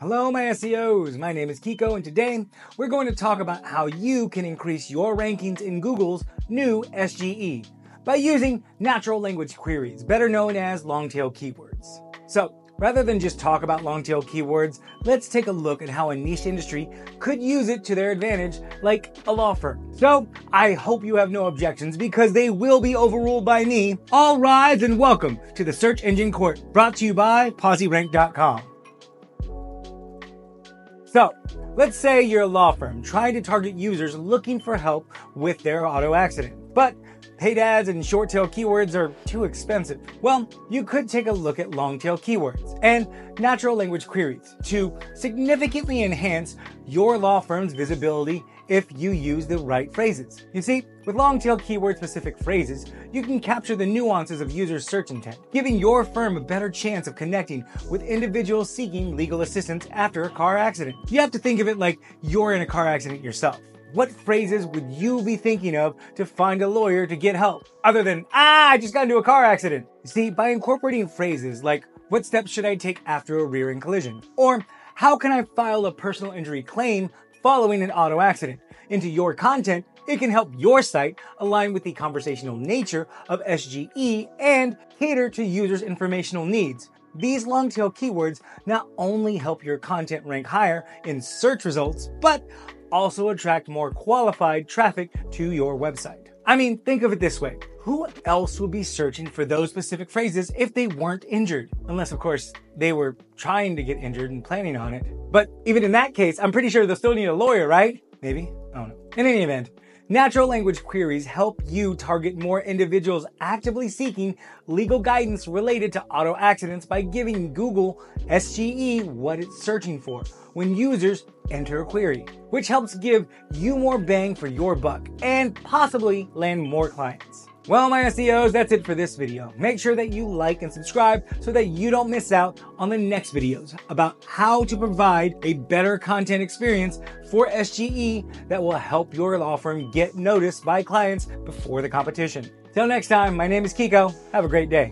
Hello, my SEOs. My name is Kiko, and today we're going to talk about how you can increase your rankings in Google's new SGE by using natural language queries, better known as long tail keywords. So, rather than just talk about long tail keywords, let's take a look at how a niche industry could use it to their advantage, like a law firm. So, I hope you have no objections because they will be overruled by me. All rise and welcome to the Search Engine Court, brought to you by PosiRank.com. So, let's say you're a law firm trying to target users looking for help with their auto accident, but paid ads and short tail keywords are too expensive. Well, you could take a look at long tail keywords and natural language queries to significantly enhance your law firm's visibility if you use the right phrases. You see, with long tail keyword specific phrases, you can capture the nuances of users' search intent, giving your firm a better chance of connecting with individuals seeking legal assistance after a car accident. You have to think of it like you're in a car accident yourself. What phrases would you be thinking of to find a lawyer to get help? Other than, ah, I just got into a car accident. See, by incorporating phrases like, what steps should I take after a rear end collision? Or, how can I file a personal injury claim following an auto accident into your content, it can help your site align with the conversational nature of SGE and cater to users' informational needs. These long tail keywords not only help your content rank higher in search results, but also attract more qualified traffic to your website. I mean, think of it this way. Who else would be searching for those specific phrases if they weren't injured? Unless, of course, they were trying to get injured and planning on it. But even in that case, I'm pretty sure they'll still need a lawyer, right? Maybe? I don't know. In any event, Natural language queries help you target more individuals actively seeking legal guidance related to auto accidents by giving Google SGE what it's searching for when users enter a query, which helps give you more bang for your buck and possibly land more clients. Well, my SEOs, that's it for this video. Make sure that you like and subscribe so that you don't miss out on the next videos about how to provide a better content experience for SGE that will help your law firm get noticed by clients before the competition. Till next time, my name is Kiko. Have a great day.